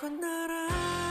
건너라.